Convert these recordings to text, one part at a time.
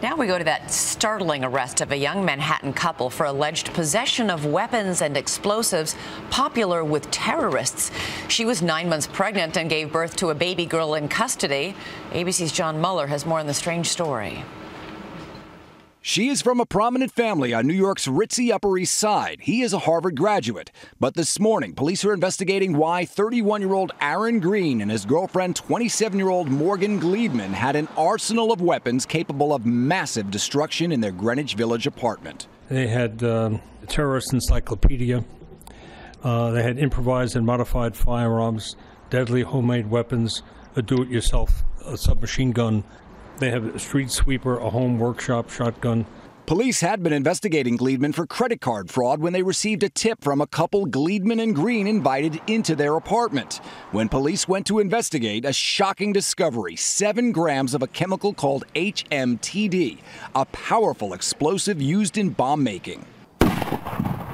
Now we go to that startling arrest of a young Manhattan couple for alleged possession of weapons and explosives popular with terrorists. She was nine months pregnant and gave birth to a baby girl in custody. ABC's John Muller has more on the strange story. She is from a prominent family on New York's ritzy Upper East Side. He is a Harvard graduate. But this morning, police are investigating why 31 year old Aaron Greene and his girlfriend, 27 year old Morgan Gliedman, had an arsenal of weapons capable of massive destruction in their Greenwich Village apartment. They had um, a terrorist encyclopedia, uh, they had improvised and modified firearms, deadly homemade weapons, a do it yourself submachine gun they have a street sweeper, a home workshop shotgun. Police had been investigating Gliedman for credit card fraud when they received a tip from a couple Gliedman and Greene invited into their apartment. When police went to investigate, a shocking discovery seven grams of a chemical called HMTD, a powerful explosive used in bomb making.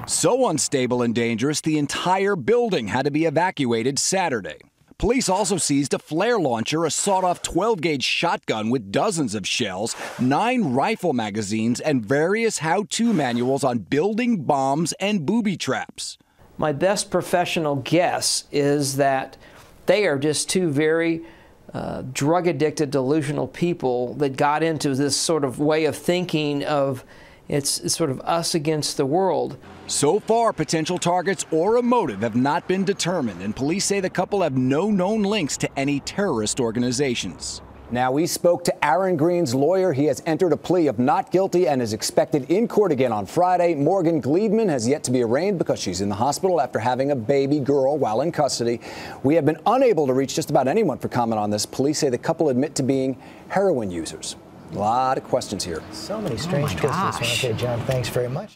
So unstable and dangerous, the entire building had to be evacuated Saturday. Police also seized a flare launcher, a sawed off 12 gauge shotgun with dozens of shells, nine rifle magazines, and various how to manuals on building bombs and booby traps. My best professional guess is that they are just two very uh, drug addicted, delusional people that got into this sort of way of thinking of it's, it's sort of us against the world. So far, potential targets or a motive have not been determined, and police say the couple have no known links to any terrorist organizations. Now, we spoke to Aaron Greene's lawyer. He has entered a plea of not guilty and is expected in court again on Friday. Morgan Gliedman has yet to be arraigned because she's in the hospital after having a baby girl while in custody. We have been unable to reach just about anyone for comment on this. Police say the couple admit to being heroin users. A lot of questions here. So many strange oh twists. Okay, John, thanks very much.